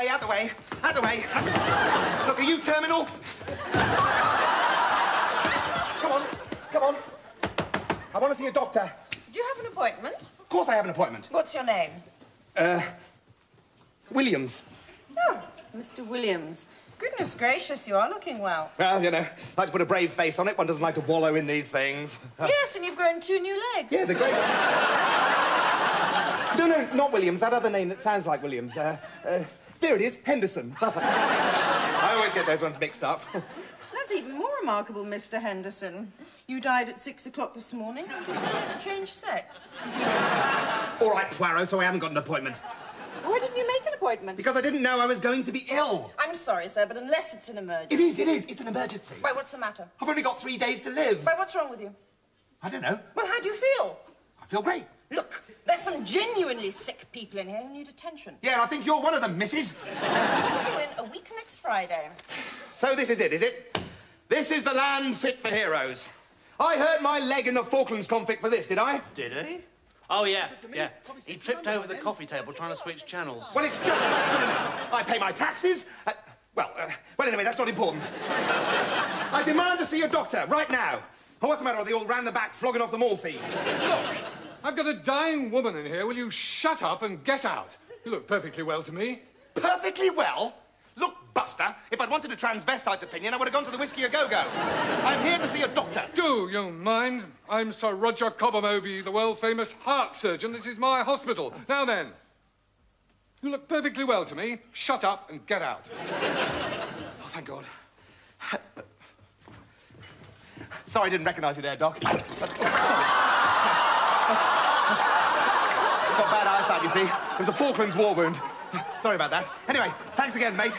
way, out the way, out the way. Look, are you terminal? come on, come on. I want to see a doctor. Do you have an appointment? Of course I have an appointment. What's your name? Uh, Williams. Oh, Mr. Williams. Goodness gracious, you are looking well. Well, you know, like to put a brave face on it. One doesn't like to wallow in these things. Yes, and you've grown two new legs. Yeah, the great. No, no, not Williams. That other name that sounds like Williams. Uh, uh, there it is, Henderson. I always get those ones mixed up. That's even more remarkable, Mr. Henderson. You died at six o'clock this morning. Changed sex. All right, Poirot, so I haven't got an appointment. Why didn't you make an appointment? Because I didn't know I was going to be ill. I'm sorry, sir, but unless it's an emergency. It is, it is. It's an emergency. Why, what's the matter? I've only got three days to live. Why, what's wrong with you? I don't know. Well, how do you feel? I feel great. Look, there's some genuinely sick people in here who need attention. Yeah, and I think you're one of them, missus. I'll be in a week next Friday. So this is it, is it? This is the land fit for heroes. I hurt my leg in the Falklands conflict for this, did I? Did he? Oh, yeah, yeah. He tripped over the coffee table trying to switch channels. Well, it's just not good enough. I pay my taxes. Uh, well, uh, well, anyway, that's not important. I demand to see a doctor right now. Oh, what's the matter? They all ran the back flogging off the morphine. I've got a dying woman in here. Will you shut up and get out? You look perfectly well to me. Perfectly well. Look, Buster, if I'd wanted a transvestite's opinion, I would have gone to the Whiskey A Go-Go. I'm here to see a doctor. Do you mind? I'm Sir Roger Cobbermoby, the world-famous heart surgeon. This is my hospital. Now then, you look perfectly well to me. Shut up and get out. Oh, thank God. Sorry, I didn't recognise you there, Doc. Uh, Got bad eyesight, you see. It was a Falklands war wound. Sorry about that. Anyway, thanks again, mate.